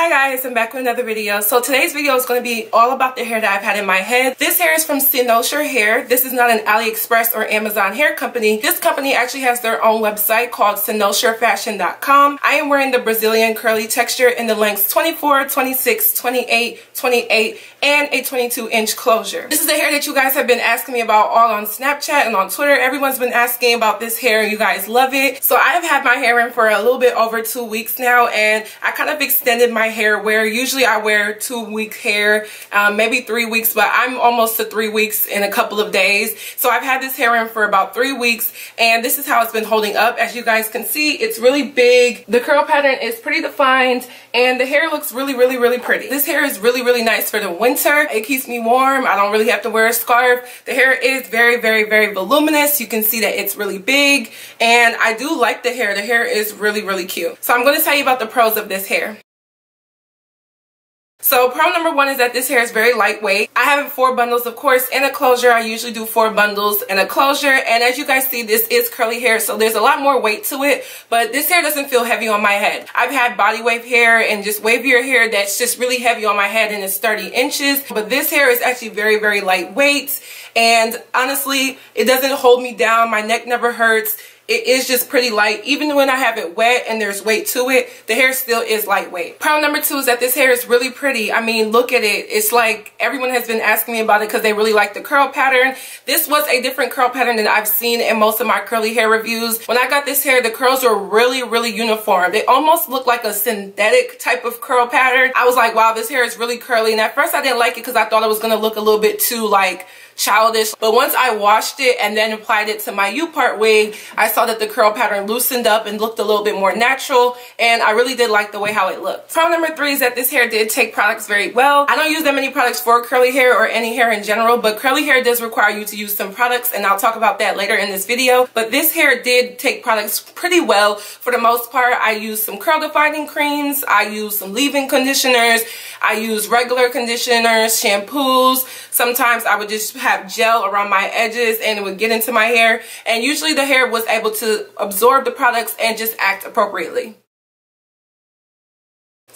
Hi guys, I'm back with another video. So today's video is going to be all about the hair that I've had in my head. This hair is from Cynosure Hair. This is not an AliExpress or Amazon hair company. This company actually has their own website called cynosurefashion.com. I am wearing the Brazilian curly texture in the lengths 24, 26, 28, 28, and a 22 inch closure. This is the hair that you guys have been asking me about all on Snapchat and on Twitter. Everyone's been asking about this hair. You guys love it. So I have had my hair in for a little bit over two weeks now and I kind of extended my hair wear. usually I wear two week hair, um, maybe three weeks, but I'm almost to three weeks in a couple of days. So I've had this hair in for about three weeks and this is how it's been holding up. As you guys can see, it's really big. The curl pattern is pretty defined and the hair looks really, really, really pretty. This hair is really, really nice for the winter. It keeps me warm. I don't really have to wear a scarf. The hair is very, very, very voluminous. You can see that it's really big and I do like the hair. The hair is really, really cute. So I'm going to tell you about the pros of this hair. So problem number one is that this hair is very lightweight. I have four bundles, of course, in a closure. I usually do four bundles in a closure. And as you guys see, this is curly hair, so there's a lot more weight to it. But this hair doesn't feel heavy on my head. I've had body wave hair and just wavier hair that's just really heavy on my head and it's 30 inches. But this hair is actually very, very lightweight. And honestly, it doesn't hold me down. My neck never hurts it is just pretty light. Even when I have it wet and there's weight to it, the hair still is lightweight. Problem number two is that this hair is really pretty. I mean, look at it. It's like everyone has been asking me about it because they really like the curl pattern. This was a different curl pattern than I've seen in most of my curly hair reviews. When I got this hair, the curls were really, really uniform. They almost look like a synthetic type of curl pattern. I was like, wow, this hair is really curly. And at first I didn't like it because I thought it was going to look a little bit too like childish. But once I washed it and then applied it to my U-part wig, I saw that the curl pattern loosened up and looked a little bit more natural. And I really did like the way how it looked. Problem number three is that this hair did take products very well. I don't use that many products for curly hair or any hair in general, but curly hair does require you to use some products and I'll talk about that later in this video. But this hair did take products pretty well. For the most part, I used some curl defining creams. I used some leave-in conditioners. I use regular conditioners, shampoos. Sometimes I would just have gel around my edges and it would get into my hair. And usually the hair was able to absorb the products and just act appropriately.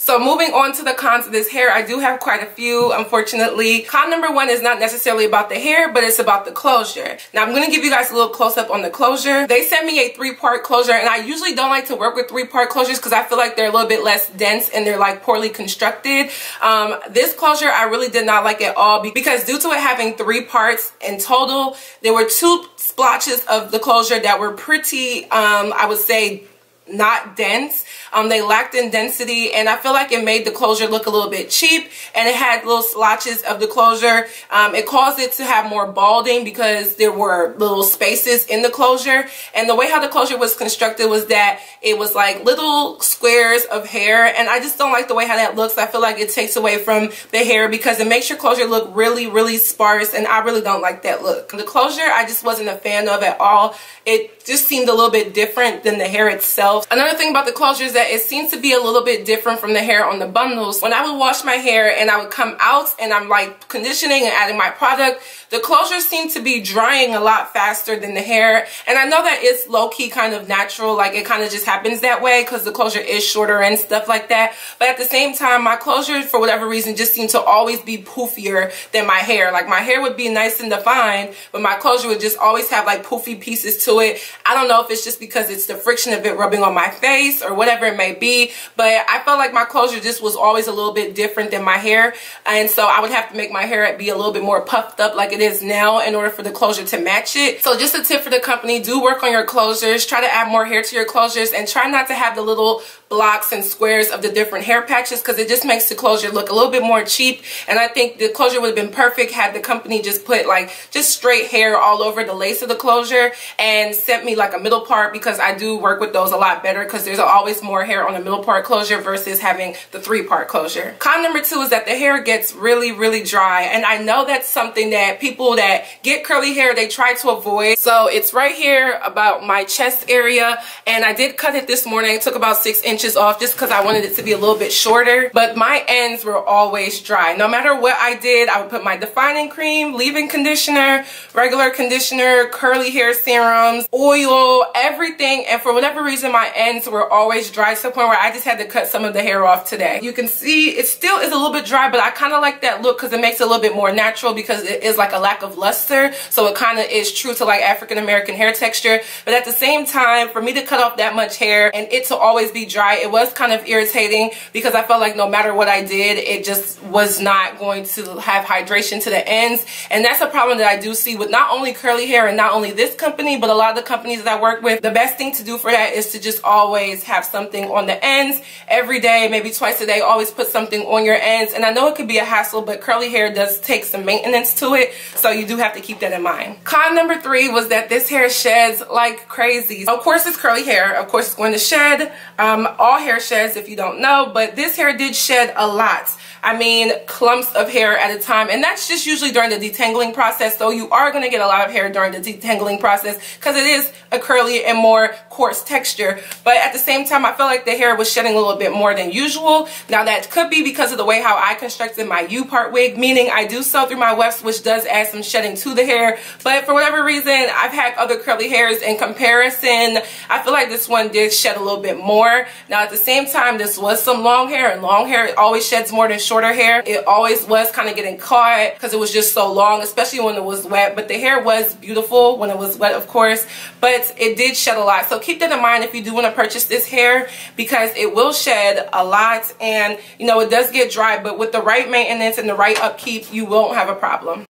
So moving on to the cons of this hair, I do have quite a few, unfortunately. Con number one is not necessarily about the hair, but it's about the closure. Now, I'm going to give you guys a little close-up on the closure. They sent me a three-part closure, and I usually don't like to work with three-part closures because I feel like they're a little bit less dense and they're like poorly constructed. Um, this closure, I really did not like at all because due to it having three parts in total, there were two splotches of the closure that were pretty, um, I would say, not dense. Um, they lacked in density and I feel like it made the closure look a little bit cheap and it had little splotches of the closure. Um, it caused it to have more balding because there were little spaces in the closure and the way how the closure was constructed was that it was like little squares of hair and I just don't like the way how that looks. I feel like it takes away from the hair because it makes your closure look really, really sparse and I really don't like that look. The closure I just wasn't a fan of at all. It just seemed a little bit different than the hair itself. Another thing about the closure is that it seems to be a little bit different from the hair on the bundles. When I would wash my hair and I would come out and I'm like conditioning and adding my product, the closure seemed to be drying a lot faster than the hair. And I know that it's low-key kind of natural, like it kind of just happens that way because the closure is shorter and stuff like that. But at the same time, my closure, for whatever reason, just seemed to always be poofier than my hair. Like my hair would be nice and defined, but my closure would just always have like poofy pieces to it. I don't know if it's just because it's the friction of it rubbing on my face or whatever it may be, but I felt like my closure just was always a little bit different than my hair. And so I would have to make my hair be a little bit more puffed up like it is now in order for the closure to match it. So just a tip for the company, do work on your closures. Try to add more hair to your closures and try not to have the little blocks and squares of the different hair patches because it just makes the closure look a little bit more cheap. And I think the closure would have been perfect had the company just put like just straight hair all over the lace of the closure and sent me like a middle part because I do work with those a lot better because there's always more hair on the middle part closure versus having the three part closure. Con number two is that the hair gets really, really dry. And I know that's something that people that get curly hair they try to avoid. So it's right here about my chest area and I did cut it this morning. It took about six inches off just because I wanted it to be a little bit shorter. But my ends were always dry. No matter what I did, I would put my defining cream, leave-in conditioner, regular conditioner, curly hair serums, oil, everything. And for whatever reason, my ends were always dry to the point where I just had to cut some of the hair off today. You can see it still is a little bit dry, but I kind of like that look because it makes it a little bit more natural because it is like a lack of luster. So it kind of is true to like African American hair texture. But at the same time, for me to cut off that much hair and it to always be dry, it was kind of irritating because I felt like no matter what I did, it just was not going to have hydration to the ends. And that's a problem that I do see with not only curly hair and not only this company, but a lot of the companies that I work with. The best thing to do for that is to just always have something on the ends every day, maybe twice a day, always put something on your ends. And I know it could be a hassle, but curly hair does take some maintenance to it. So you do have to keep that in mind. Con number three was that this hair sheds like crazy. Of course, it's curly hair. Of course, it's going to shed. Um, all hair sheds if you don't know, but this hair did shed a lot. I mean clumps of hair at a time and that's just usually during the detangling process so you are going to get a lot of hair during the detangling process because it is a curly and more coarse texture. But at the same time I felt like the hair was shedding a little bit more than usual. Now that could be because of the way how I constructed my U-part wig meaning I do sew through my wefts which does add some shedding to the hair. But for whatever reason I've had other curly hairs in comparison. I feel like this one did shed a little bit more now at the same time this was some long hair and long hair always sheds more than shorter hair. It always was kind of getting caught because it was just so long, especially when it was wet. But the hair was beautiful when it was wet, of course. But it did shed a lot. So keep that in mind if you do want to purchase this hair because it will shed a lot. And, you know, it does get dry. But with the right maintenance and the right upkeep, you won't have a problem.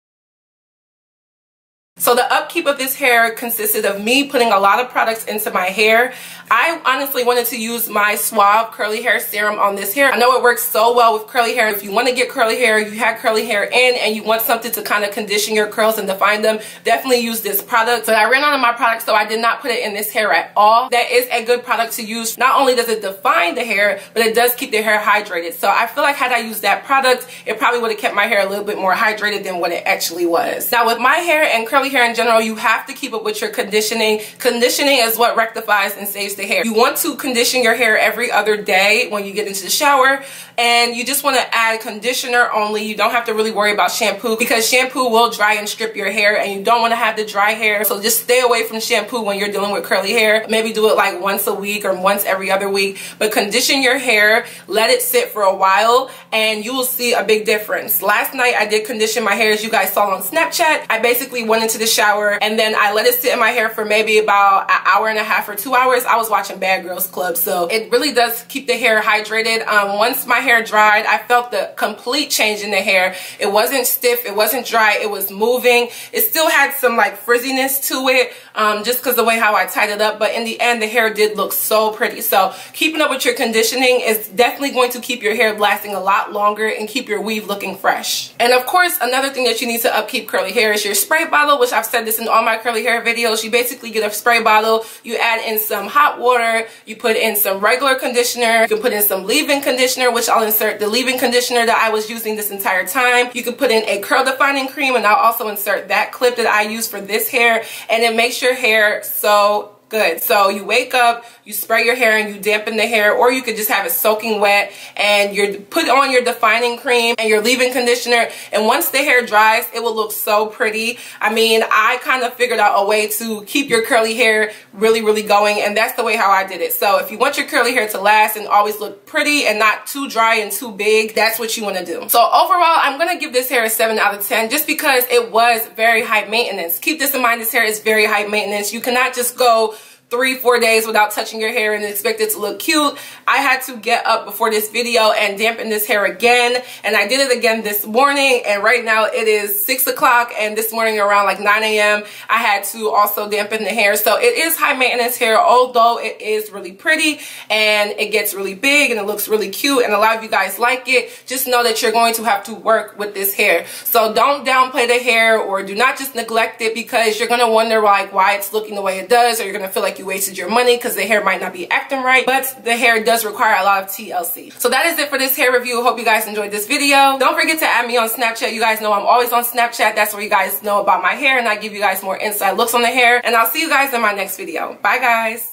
So the upkeep of this hair consisted of me putting a lot of products into my hair. I honestly wanted to use my Suave Curly Hair Serum on this hair. I know it works so well with curly hair. If you want to get curly hair, you had curly hair in and you want something to kind of condition your curls and define them, definitely use this product. But I ran out of my product so I did not put it in this hair at all. That is a good product to use. Not only does it define the hair, but it does keep the hair hydrated. So I feel like had I used that product, it probably would have kept my hair a little bit more hydrated than what it actually was. Now with my hair and curly hair in general, you have to keep up with your conditioning. Conditioning is what rectifies and saves the hair. You want to condition your hair every other day when you get into the shower and you just want to add conditioner only. You don't have to really worry about shampoo because shampoo will dry and strip your hair and you don't want to have the dry hair. So just stay away from shampoo when you're dealing with curly hair. Maybe do it like once a week or once every other week. But condition your hair, let it sit for a while and you will see a big difference. Last night I did condition my hair as you guys saw on Snapchat. I basically went into the shower and then I let it sit in my hair for maybe about an hour and a half or two hours. I was watching Bad Girls Club. So it really does keep the hair hydrated. Um, once my hair dried, I felt the complete change in the hair. It wasn't stiff, it wasn't dry, it was moving. It still had some like frizziness to it, um, just because the way how I tied it up. But in the end, the hair did look so pretty. So keeping up with your conditioning is definitely going to keep your hair lasting a lot longer and keep your weave looking fresh. And of course, another thing that you need to upkeep curly hair is your spray bottle, which I've said this in all my curly hair videos. You basically get a spray bottle, you add in some hot water, you put in some regular conditioner, you can put in some leave-in conditioner, which I'll insert the leave-in conditioner that I was using this entire time. You can put in a curl defining cream and I'll also insert that clip that I use for this hair and it makes your hair so good. So you wake up, you spray your hair and you dampen the hair or you could just have it soaking wet and you put on your defining cream and your leave-in conditioner and once the hair dries, it will look so pretty. I mean, I kind of figured out a way to keep your curly hair really, really going and that's the way how I did it. So if you want your curly hair to last and always look pretty and not too dry and too big, that's what you want to do. So overall, I'm going to give this hair a 7 out of 10 just because it was very high maintenance. Keep this in mind, this hair is very high maintenance. You cannot just go three, four days without touching your hair and expect it to look cute. I had to get up before this video and dampen this hair again. And I did it again this morning. And right now it is 6 o'clock. And this morning around like 9 a.m. I had to also dampen the hair. So it is high maintenance hair, although it is really pretty. And it gets really big and it looks really cute. And a lot of you guys like it. Just know that you're going to have to work with this hair. So don't downplay the hair or do not just neglect it because you're going to wonder like why it's looking the way it does. Or you're going to feel like you wasted your money because the hair might not be acting right, but the hair does require a lot of TLC. So that is it for this hair review. Hope you guys enjoyed this video. Don't forget to add me on Snapchat. You guys know I'm always on Snapchat. That's where you guys know about my hair and I give you guys more inside looks on the hair. And I'll see you guys in my next video. Bye guys.